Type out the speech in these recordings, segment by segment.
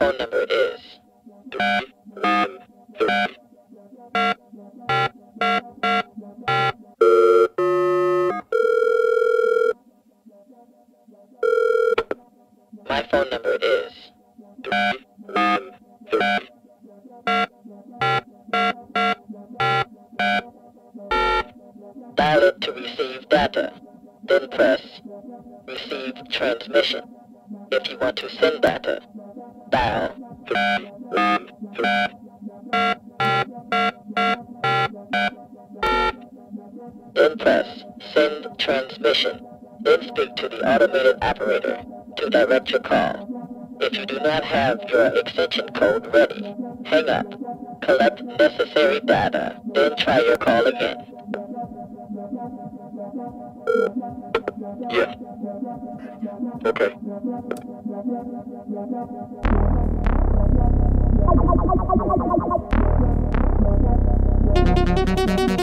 phone number is 3- transmission. Then speak to the automated operator to direct your call. If you do not have your extension code ready, hang up, collect necessary data, then try your call again. Yeah. Okay. Send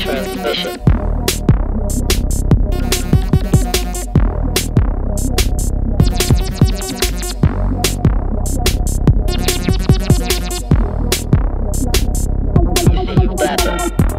transmission. Receive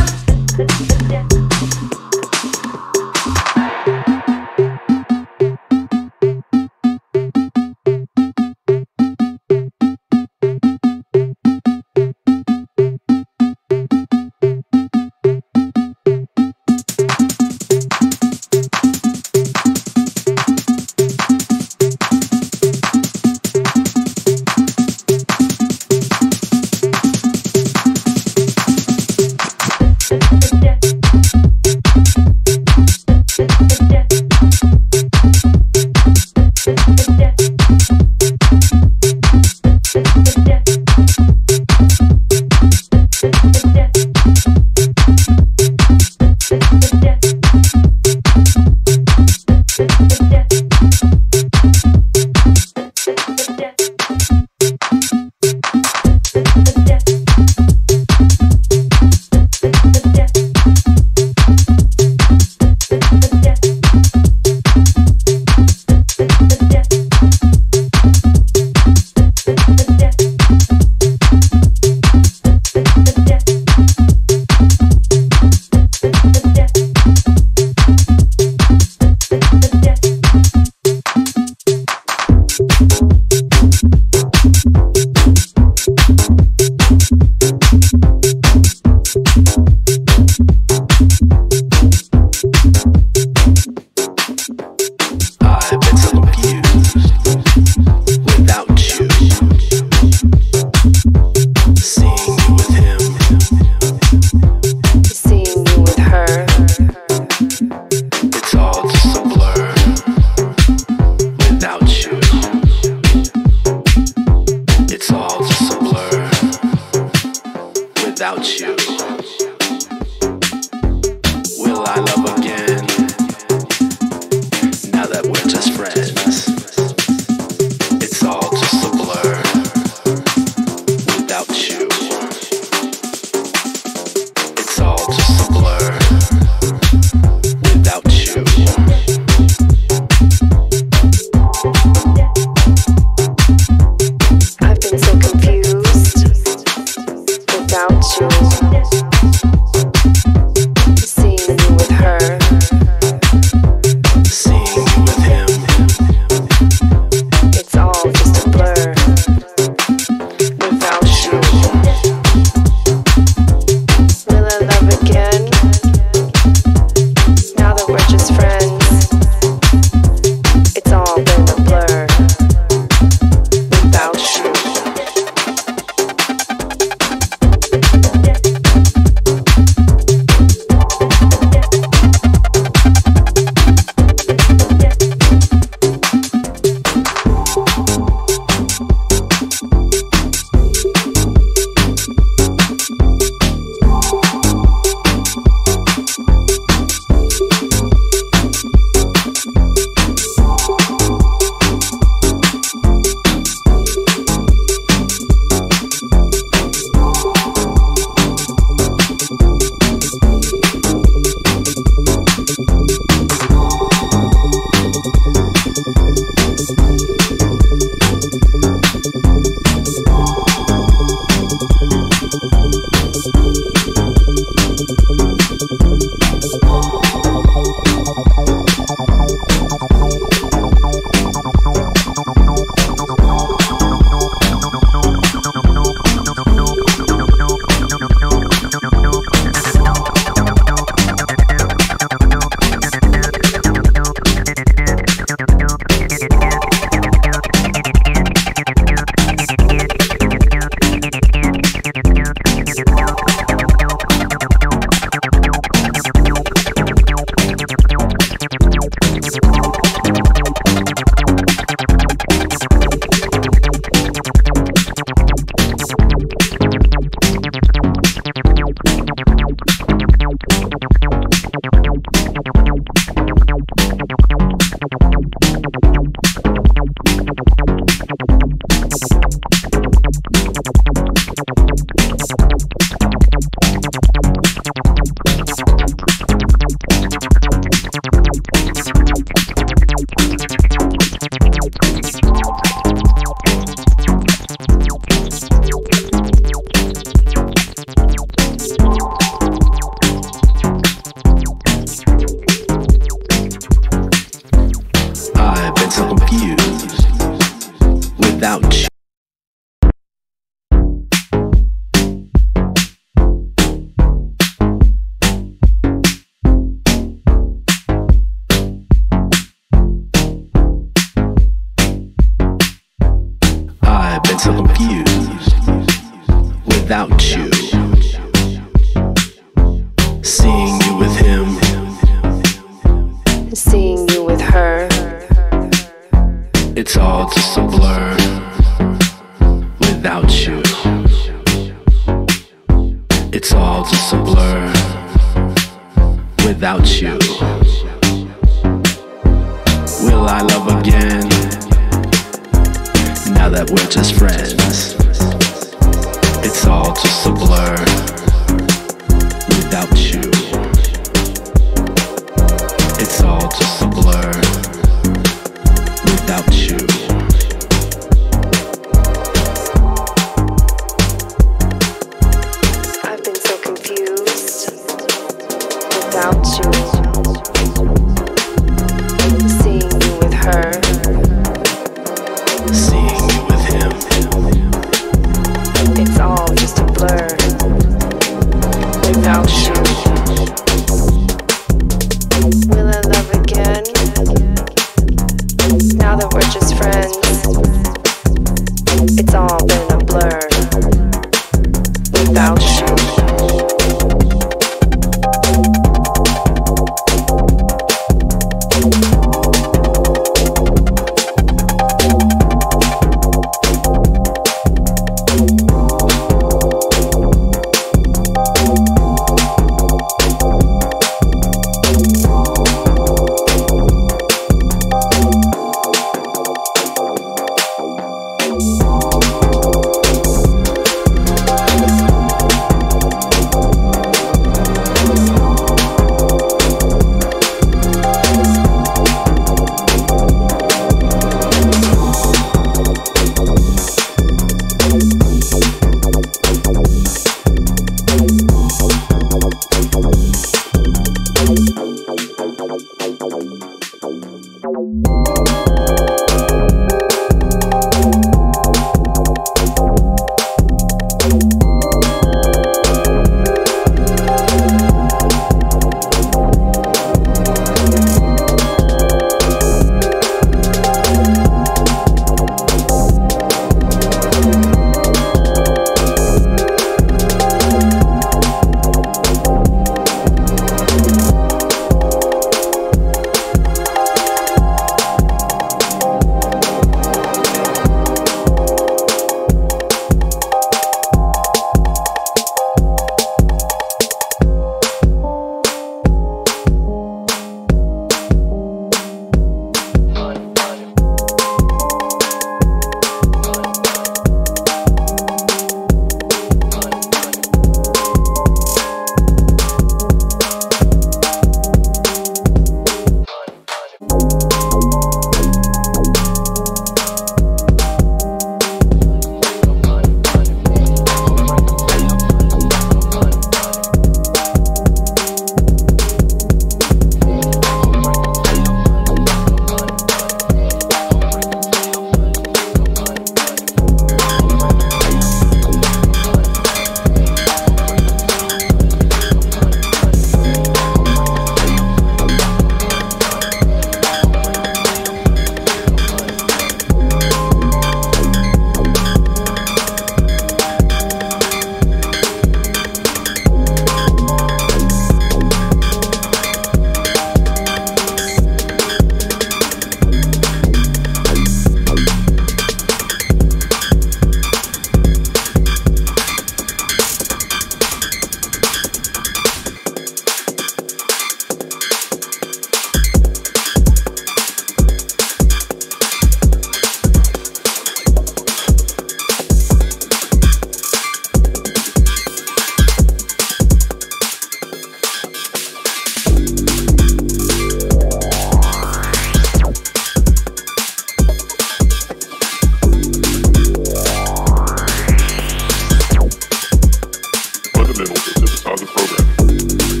middle. This is how the program.